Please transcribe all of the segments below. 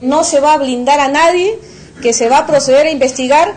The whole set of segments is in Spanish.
No se va a blindar a nadie, que se va a proceder a investigar,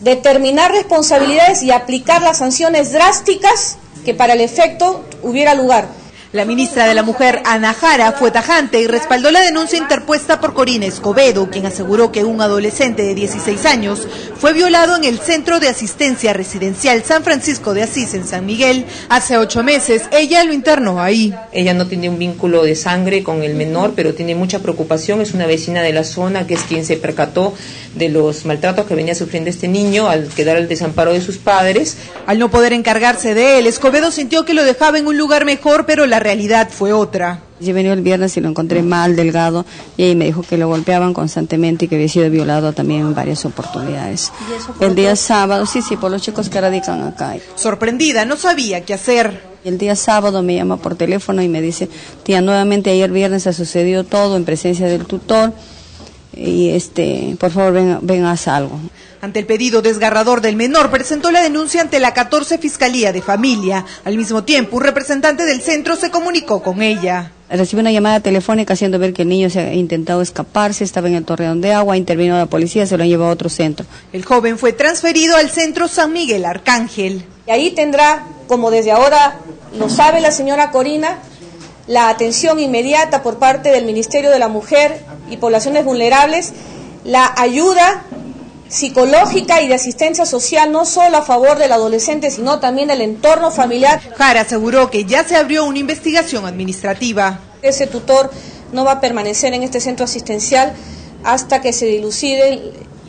determinar responsabilidades y aplicar las sanciones drásticas que para el efecto hubiera lugar. La ministra de la Mujer, Ana Jara, fue tajante y respaldó la denuncia interpuesta por Corina Escobedo, quien aseguró que un adolescente de 16 años fue violado en el Centro de Asistencia Residencial San Francisco de Asís en San Miguel hace ocho meses. Ella lo internó ahí. Ella no tiene un vínculo de sangre con el menor, pero tiene mucha preocupación. Es una vecina de la zona que es quien se percató de los maltratos que venía sufriendo este niño al quedar al desamparo de sus padres. Al no poder encargarse de él, Escobedo sintió que lo dejaba en un lugar mejor, pero la realidad fue otra. Yo venía el viernes y lo encontré mal, delgado, y ahí me dijo que lo golpeaban constantemente y que había sido violado también en varias oportunidades. el día sábado, sí, sí, por los chicos que radican acá. Sorprendida, no sabía qué hacer. El día sábado me llama por teléfono y me dice, tía, nuevamente ayer viernes ha sucedido todo en presencia del tutor y este, por favor ven, ven haz algo. Ante el pedido desgarrador del menor, presentó la denuncia ante la 14 Fiscalía de Familia. Al mismo tiempo, un representante del centro se comunicó con ella. Recibió una llamada telefónica haciendo ver que el niño se ha intentado escaparse, estaba en el torreón de agua, intervino la policía, se lo han llevado a otro centro. El joven fue transferido al centro San Miguel Arcángel. Y ahí tendrá, como desde ahora lo sabe la señora Corina, la atención inmediata por parte del Ministerio de la Mujer y Poblaciones Vulnerables, la ayuda psicológica y de asistencia social no solo a favor del adolescente, sino también del entorno familiar. Jara aseguró que ya se abrió una investigación administrativa. Ese tutor no va a permanecer en este centro asistencial hasta que se diluciden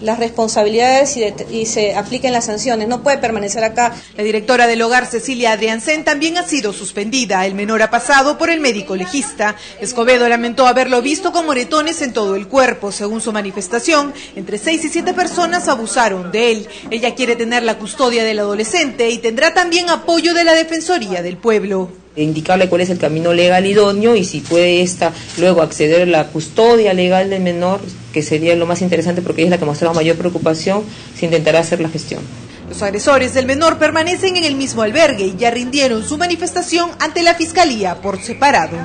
las responsabilidades y, se apliquen las sanciones. No puede permanecer acá. La directora del hogar, Cecilia Adriansen, también ha sido suspendida. El menor ha pasado por el médico legista. Escobedo lamentó haberlo visto con moretones en todo el cuerpo. Según su manifestación, entre seis y siete personas abusaron de él. Ella quiere tener la custodia del adolescente y tendrá también apoyo de la Defensoría del Pueblo indicarle cuál es el camino legal idóneo y si puede esta luego acceder a la custodia legal del menor, que sería lo más interesante porque es la que mostrado mayor preocupación, se intentará hacer la gestión. Los agresores del menor permanecen en el mismo albergue y ya rindieron su manifestación ante la Fiscalía por separado.